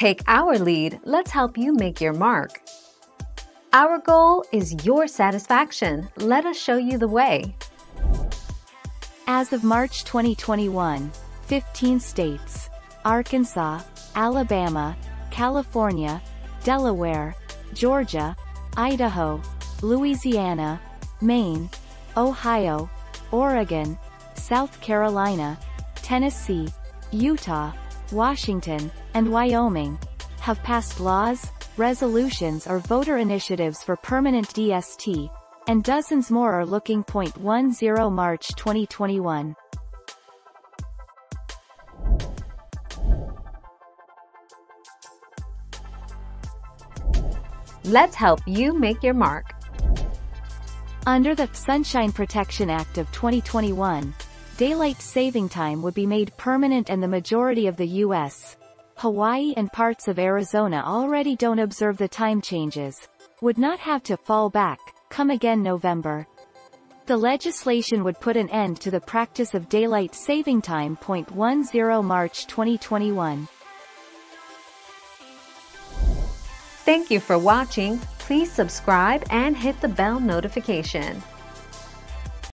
Take our lead, let's help you make your mark. Our goal is your satisfaction. Let us show you the way. As of March 2021, 15 states, Arkansas, Alabama, California, Delaware, Georgia, Idaho, Louisiana, Maine, Ohio, Oregon, South Carolina, Tennessee, Utah, Washington, and Wyoming, have passed laws, resolutions or voter initiatives for permanent DST, and dozens more are looking. 10 March 2021. Let's help you make your mark. Under the Sunshine Protection Act of 2021, daylight saving time would be made permanent and the majority of the U.S., Hawaii and parts of Arizona already don't observe the time changes, would not have to fall back, come again November. The legislation would put an end to the practice of daylight saving time. 10 March 2021. Thank you for watching. Please subscribe and hit the bell notification.